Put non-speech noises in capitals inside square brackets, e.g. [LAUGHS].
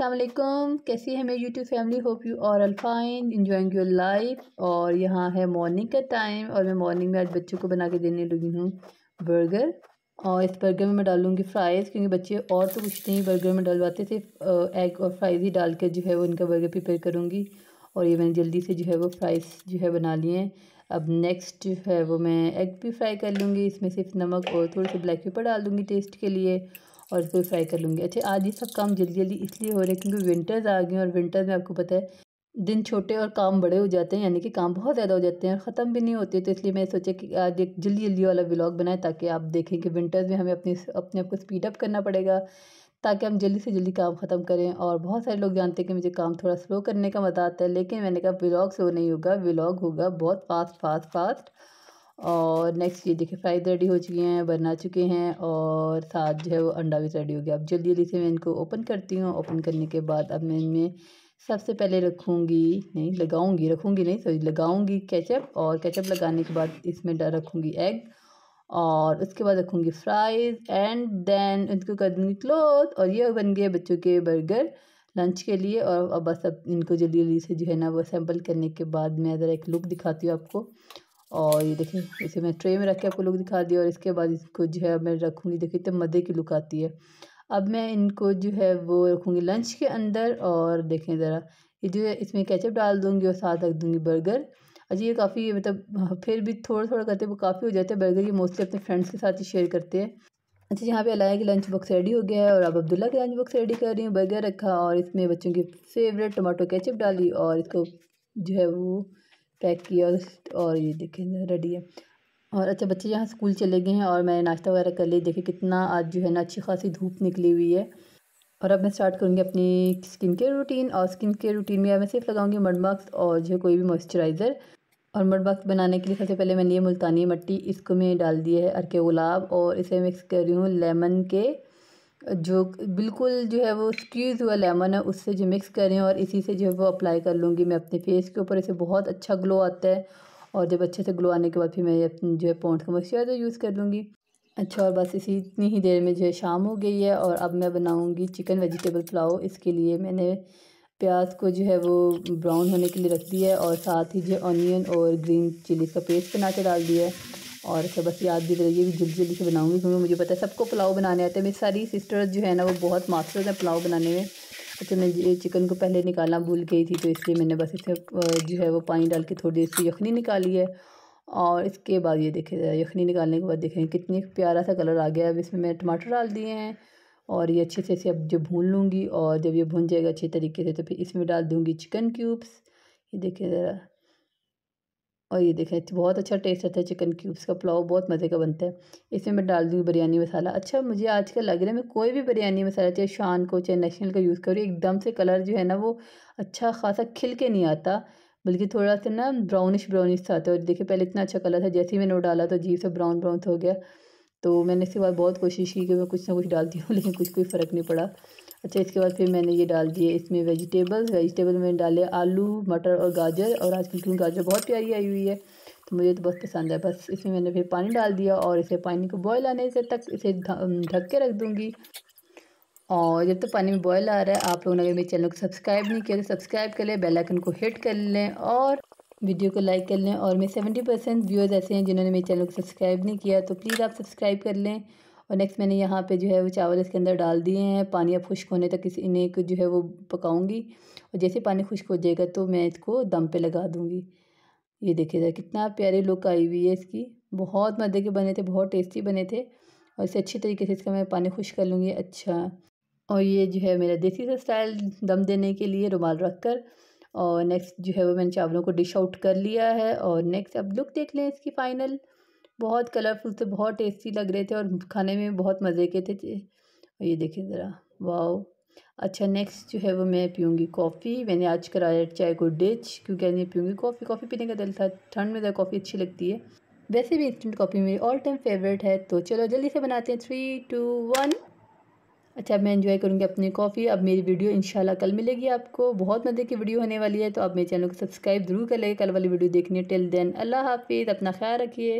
वालेकुम। कैसी है मेरी यूट्यूब फैमिली होप यू और all fine enjoying your life और यहाँ है मॉर्निंग का टाइम और मैं मॉर्निंग में आज बच्चों को बना के देने लगी हूँ बर्गर और इस बर्गर में मैं डालूँगी फ्राइज़ क्योंकि बच्चे और तो कुछ नहीं बर्गर में डलवाते थे एग और फ्राइज़ ही डाल कर जो है वो इनका बर्गर प्रिपेयर करूँगी। और ये मैंने जल्दी से जो है वो फ्राइज़ जो है बना लिए हैं। अब नेक्स्ट जो है वो मैं एग भी फ्राई कर लूँगी, इसमें सिर्फ़ नमक और थोड़ी सी ब्लैक पेपर डाल दूँगी टेस्ट के लिए। और इसको फ्राई कर लूँगी। अच्छा आज ये सब काम जल्दी जल्दी इसलिए हो रहे हैं क्योंकि विंटर्स आ गए और विंटर्स में आपको पता है, दिन छोटे और काम बड़े हो जाते हैं, यानी कि काम बहुत ज़्यादा हो जाते हैं और ख़त्म भी नहीं होते। तो इसलिए मैं सोचा कि आज एक जल्दी जल्दी वाला व्लॉग बनाए ताकि आप देखें कि विंटर्स में हमें अपनी, अपने आप को स्पीड अप करना पड़ेगा, ताकि हम जल्दी से जल्दी काम ख़त्म करें। और बहुत सारे लोग जानते हैं कि मुझे काम थोड़ा स्लो करने का मज़ा आता है, लेकिन मैंने कहा व्लॉग स्लो नहीं होगा व्लॉग होगा बहुत फास्ट फास्ट फास्ट और नेक्स्ट ये देखिए फ्राइज रेडी हो चुके हैं, बना चुके हैं और साथ जो है वो अंडा भी रेडी हो गया। अब जल्दी जल्दी से मैं इनको ओपन करती हूँ। ओपन करने के बाद अब मैं इनमें सबसे पहले रखूँगी, नहीं, लगाऊँगी, रखूँगी नहीं सॉरी लगाऊँगी केचप और केचप लगाने के बाद इसमें रखूँगी एग और उसके बाद रखूँगी फ्राइज़ एंड देन इनको कर दूँगी क्लोथ और ये बन गए बच्चों के बर्गर लंच के लिए और अब बस अब इनको जल्दी जल्दी से जो है ना वो सैंपल करने के बाद मैं ज़रा एक लुक दिखाती हूँ आपको। और ये देखें इसे मैं ट्रे में रख के आपको लुक दिखा दिया और इसके बाद इसको जो है मैं रखूँगी देखिए इतने मज़े की लुक आती है। अब मैं इनको जो है वो रखूँगी लंच के अंदर और देखें ज़रा ये जो है इसमें केचप डाल दूँगी और साथ रख दूँगी बर्गर। अच्छा ये काफ़ी मतलब हाँ, फिर भी थोड़ा थोड़ा करते वो काफ़ी हो जाते हैं बर्गर ये मोस्टली अपने फ्रेंड्स के साथ ही शेयर करते हैं। अच्छा यहाँ पे अलाया की लंच बॉक्स रेडी हो गया है और अब अब्दुल्ला की लंच बॉक्स रेडी कर रही हूँ बर्गर रखा और इसमें बच्चों की फेवरेट टमाटो केचप डाली और इसको जो है वो पैक किया और ये देखें रेडी है। और अच्छा बच्चे यहाँ स्कूल चले गए हैं और मैंने नाश्ता वगैरह कर लिया। देखिए कितना आज जो है ना अच्छी खासी धूप निकली हुई है। और अब मैं स्टार्ट करूँगी अपनी स्किन केयर रूटीन और स्किन केयर रूटीन में मैं सिर्फ़ लगाऊँगी मड और जो कोई भी मॉइस्चराइज़र और मड बनाने के लिए सबसे पहले मैंने ये मुल्तानी मट्टी, इसको मैं डाल दिया है अरके गुलाब और इसे मिक्स कर रही हूँ लेमन के जो बिल्कुल जो है वो स्क्यूज़ हुआ लेमन है, उससे जो मिक्स करें और इसी से जो है वो अप्लाई कर लूँगी मैं अपने फेस के ऊपर। इसे बहुत अच्छा ग्लो आता है और जब अच्छे से ग्लो आने के बाद फिर मैं अपनी जो है पॉन्ट का मॉइस्चराइज़र यूज़ कर लूँगी। अच्छा और बस इसी, इतनी ही देर में जो है शाम हो गई है और अब मैं बनाऊँगी चिकन वेजिटेबल पुलाव। इसके लिए मैंने प्याज को जो है वो ब्राउन होने के लिए रख दिया है और साथ ही जो ऑनियन और ग्रीन चिली का पेस्ट बना के डाल दिया है। और बस याद भी रहिए भी जल्दी जल्दी से बनाऊँगी क्योंकि मुझे पता है सबको पुलाव बनाने आते हैं। मेरी सारी सिस्टर्स जो है ना, वो बहुत मास्टर हैं पुलाव बनाने में। अच्छा मैं चिकन को पहले निकालना भूल गई थी तो इसलिए मैंने बस इसे जो है वो पानी डाल के थोड़ी देर से यखनी निकाली है। और इसके बाद ये देखें, यखनी निकालने के बाद देखें, कितनी प्यारा सा कलर आ गया अब इसमें मैं टमाटर डाल दिए हैं और ये अच्छे से इसे अब जब भून लूँगी और जब ये भून जाएगा अच्छे तरीके से तो फिर इसमें डाल दूँगी चिकन क्यूब्स ये देखें ज़रा। और ये देखें बहुत अच्छा टेस्ट आता है चिकन क्यूब्स का, पुलाव बहुत मज़े का बनता है। इसमें मैं डाल दूँगी बिरयानी मसाला। अच्छा मुझे आजकल लग रहा है मैं कोई भी बिरयानी मसाला, चाहे शान को, चाहे नेशनल का यूज़ करूँ, एकदम से कलर जो है ना, वो अच्छा खासा खिल के नहीं आता, बल्कि थोड़ा सा ना ब्राउनिश ब्राउनिश सा आता है। और देखिए, पहले इतना अच्छा कलर था, जैसे ही मैंने वो डाला तो अजीब सा ब्राउन ब्राउन हो गया। तो मैंने इसके बाद बहुत कोशिश की कि मैं कुछ ना कुछ डालती हूँ, [LAUGHS] लेकिन कुछ कोई फ़र्क नहीं पड़ा। अच्छा इसके बाद फिर मैंने ये डाल दिए इसमें वेजिटेबल्स वेजिटेबल में डाले आलू, मटर और गाजर, और आजकल की गाजर बहुत प्यारी आई हुई है तो मुझे तो बहुत पसंद है। बस इसमें मैंने फिर पानी डाल दिया और इसे पानी को बॉयल आने से तक इसे ढक के रख दूँगी। और जब तक तो पानी में बॉयल आ रहा है, आप लोगों ने अगर मेरे चैनल को सब्सक्राइब नहीं किया तो सब्सक्राइब कर लें बेल आइकन को हिट कर लें और वीडियो को लाइक कर लें और मेरे सेवेंटी परसेंट व्यूअर्स ऐसे हैं जिन्होंने मेरे चैनल को सब्सक्राइब नहीं किया तो प्लीज़ आप सब्सक्राइब कर लें। और नेक्स्ट मैंने यहाँ पे जो है वो चावल इसके अंदर डाल दिए हैं। पानी अब खुश्क होने तक इस इन्हें जो है वो पकाऊँगी। और जैसे पानी खुश्क हो जाएगा तो मैं इसको दम पे लगा दूँगी। ये देखिए कितना प्यारी लुक आई हुई है इसकी। बहुत मज़े के बने थे, बहुत टेस्टी बने थे। और इसे अच्छी तरीके से इसका मैं पानी खुश कर लूँगी। अच्छा। और ये जो है मेरा देसी सा स्टाइल दम देने के लिए रुमाल रख कर और नेक्स्ट जो है वो मैंने चावलों को डिश आउट कर लिया है और नेक्स्ट अब लुक देख लें इसकी फ़ाइनल बहुत कलरफुल थे, बहुत टेस्टी लग रहे थे और खाने में बहुत मज़े के थे और ये देखिए ज़रा वाओ अच्छा नेक्स्ट जो है वो मैं पीऊँगी कॉफ़ी मैंने आज कराया चाय को डिच क्योंकि आज मैं पीऊँगी कॉफ़ी कॉफ़ी पीने का दिल था, ठंड में ज़रा कॉफ़ी अच्छी लगती है। वैसे भी इंस्टेंट कॉफ़ी मेरी ऑल टाइम फेवरेट है तो चलो जल्दी से बनाते हैं। थ्री टू वन अच्छा मैं इन्जॉय करूँगी अपनी कॉफ़ी अब मेरी वीडियो इंशाल्लाह कल मिलेगी आपको। बहुत मज़े की वीडियो होने वाली है तो आप मेरे चैनल को सब्सक्राइब ज़रूर कर लेंगे कल वाली वीडियो देखनी। टिल देन अल्लाह हाफिज़। अपना ख्याल रखिए।